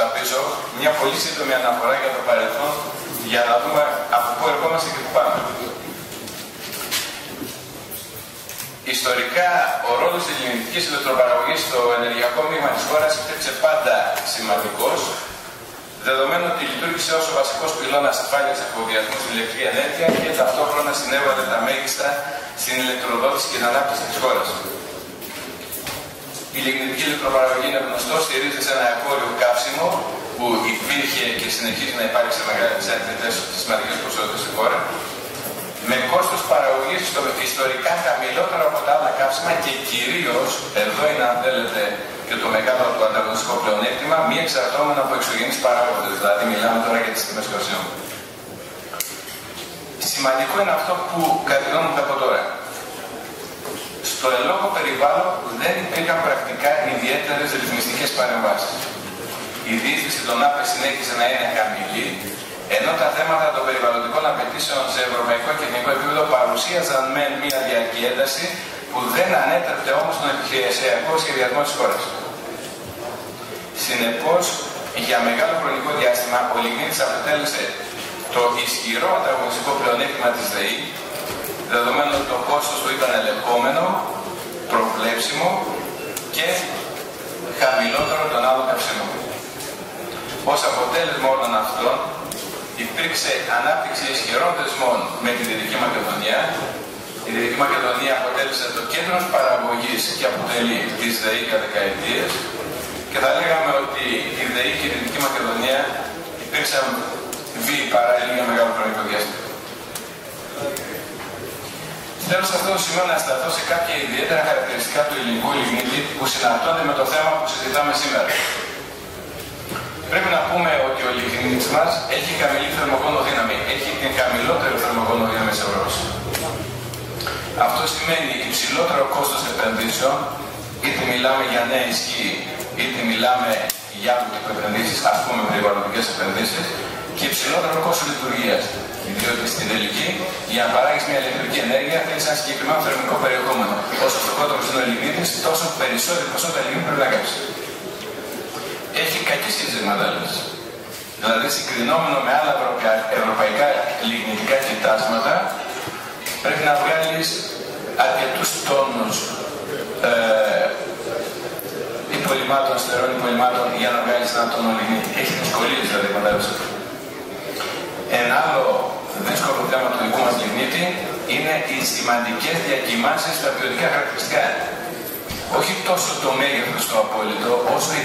τα πίσω, μια πολύ σύντομη αναφορά για το παρελθόν για να δούμε από πού ερχόμαστε και πού πάμε. Ιστορικά, ο ρόλος της ελληνικής ηλεκτροπαραγωγής στο ενεργειακό μείγμα της χώρας υπήρξε πάντα σημαντικός, δεδομένου ότι λειτουργήσε ως ο βασικός πυλώνας ασφάλειας εφοδιασμού στην ηλεκτρική ενέργεια και ταυτόχρονα συνέβαλε τα μέγιστα στην ηλεκτροδότηση και την ανάπτυξη της χώρας. Η λιγνητική ηλεκτροπαραγωγή είναι γνωστό, στηρίζεται σε ένα εκόριο καύσιμο που υπήρχε και συνεχίζει να υπάρχει σε μεγάλε αρκετέ σημαντικές ποσότητε στη χώρα, με κόστος παραγωγής ιστορικά χαμηλότερο από τα άλλα καύσιμα και κυρίως, εδώ είναι αν θέλετε και το μεγάλο του ανταγωνιστικό πλεονέκτημα, μη εξαρτώμενο από εξωγενείς παράγοντες. Δηλαδή, μιλάμε τώρα για τις τιμές καυσίμων. Σημαντικό είναι αυτό που κατηγορούμε από τώρα. Στο ελόγο περιβάλλον δεν υπήρχαν πρακτικά ιδιαίτερες ρυθμιστικές παρεμβάσεις. Η διήθηση των ΑΠΕ συνέχισε να είναι χαμηλή, ενώ τα θέματα των περιβαλλοντικών απαιτήσεων σε ευρωπαϊκό και εθνικό επίπεδο παρουσίαζαν με μια διαρκή ένταση που δεν ανέτρεπε όμως τον επιχειρησιακό σχεδιασμό της χώρας. Συνεπώς, για μεγάλο χρονικό διάστημα, ο Λιγνίτης αποτέλεσε το ισχυρό ανταγωνιστικό πλεονέκτημα της ΔΕΗ, δεδομένου ότι το κόστος του ήταν ελεγχόμενο, προβλέψιμο και χαμηλότερο των άλλων καυσίμων. Ως αποτέλεσμα όλων αυτών υπήρξε ανάπτυξη ισχυρών δεσμών με τη Δυτική Μακεδονία. Η Δυτική Μακεδονία αποτέλεσε το κέντρο παραγωγής και αποτελεί τις ΔΕΗ για δεκαετίες και θα λέγαμε ότι η ΔΕΗ και η Δυτική Μακεδονία υπήρξαν βίοι παράλληλοι για μεγάλο χρονικό διάστημα. Θέλω σε αυτό το σημείο να σταθώ σε κάποια ιδιαίτερα χαρακτηριστικά του ελληνικού λιγνίτη που συναρτώνται με το θέμα που συζητάμε σήμερα. Πρέπει να πούμε ότι ο λιγνίτης μας έχει χαμηλή θερμοκόνο δύναμη. Έχει την χαμηλότερη θερμοκόνο δύναμη της Ευρώπης. Αυτό σημαίνει υψηλότερο κόστος επενδύσεων, είτε μιλάμε για νέα ισχύ, είτε μιλάμε για επενδύσεις, ας πούμε περιβαλλοντικές επενδύσεις, και υψηλότερο κόστος λειτουργίας. Διότι στην τελική, για να παράγεις μια ηλεκτρική ενέργεια, θέλεις ένα συγκεκριμένο θερμικό περιεχόμενο. Όσο φτωχότερο είναι ο λιγνίτη, τόσο περισσότερη ποσότητα λιγνίτη πρέπει να κάψει. Έχει κακή σχέση Δηλαδή, συγκρινόμενο με άλλα ευρωπαϊκά λιγνητικά κοιτάσματα, πρέπει να βγάλεις αρκετούς τόνους ε, υπολοιμάτων, αστερών υπολοιμάτων για να βγάλεις ένα τόνο λιγνίτη. Έχει δυσκολίες δηλαδή ένα άλλο δύσκολο θέμα του δικού μας λιγνίτη είναι οι σημαντικές διακοιμάνσεις στα ποιοτικά χαρακτηριστικά. Όχι τόσο το μέγεθος το απόλυτο, όσο η